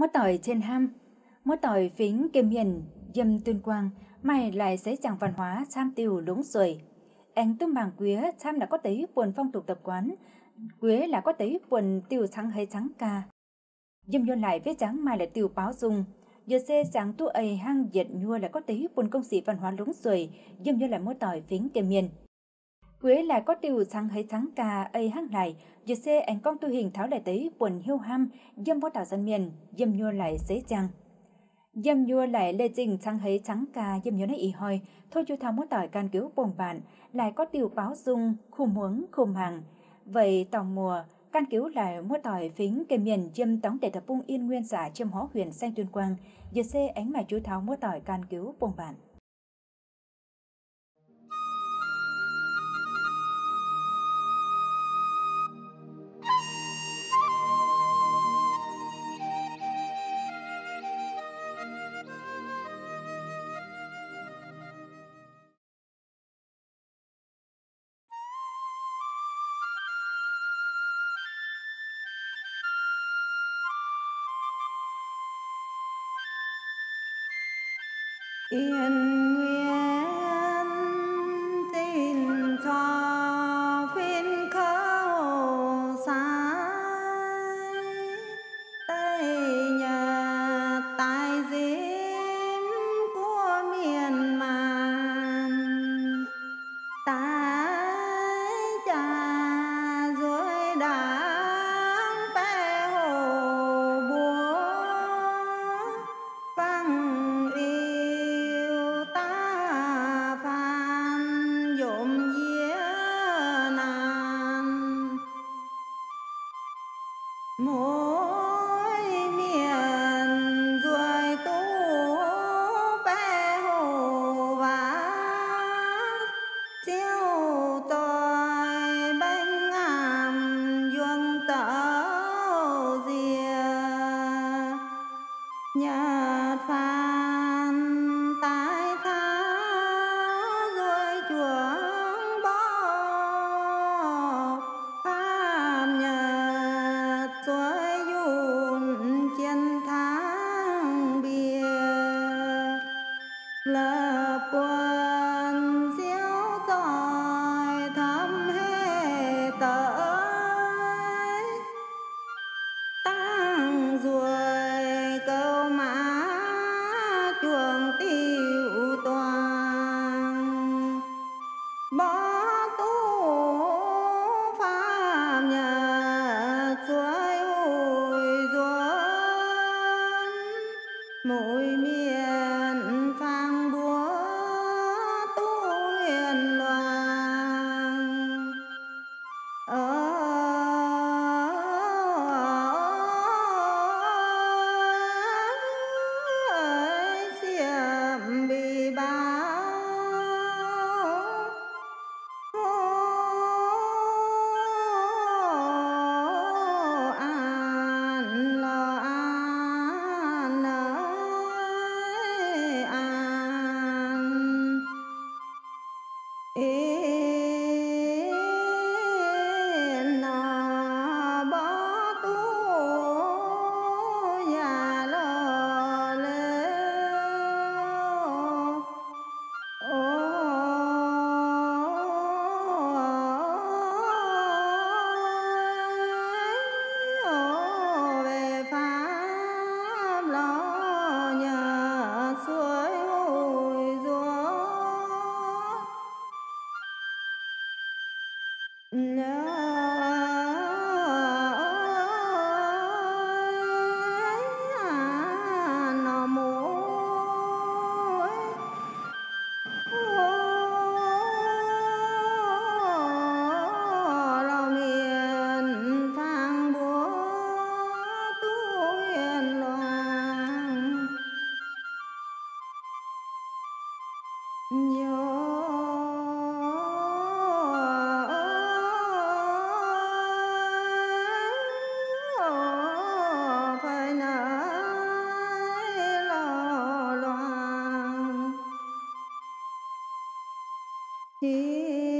Mỗi tỏi trên ham, mỗi tỏi phính kiêm hiền, dâm tuyên quang, mày lại sẽ chẳng văn hóa tham tiêu lũng rồi. Anh tương bằng quế tham đã có tới buồn phong tục tập quán, quế là có tới buồn tiêu trắng hay trắng ca. Dâm nhuôn lại với trắng mai là tiêu báo dung, giờ xe sáng tu ấy hang dệt nhua là có tí buồn công sĩ văn hóa lúng rồi, dâm nhôn lại mỗi tỏi phính kiêm hiền. Quế là có tiêu trắng hay trắng ca ấy hát lại, giờ xe anh con tu hình tháo lại tới buồn hiu ham, dâm vô tạo dân miền, dâm nhua lại giấy chăng. Dâm nhua lại lê trình trắng hay trắng ca dâm nhua này ý hỏi, thôi chú tháo muốn tỏi can cứu bồn bạn, lại có tiêu báo dung, khum muống khum hàng. Vậy tàu mùa, can cứu lại mua tỏi phính kề miền dâm tống để tập bung yên nguyên giả châm hó huyền xanh tuyên quang, giờ xe ánh mà chú tháo mua tỏi can cứu bồn bạn. Yên love. Yên No. Hiền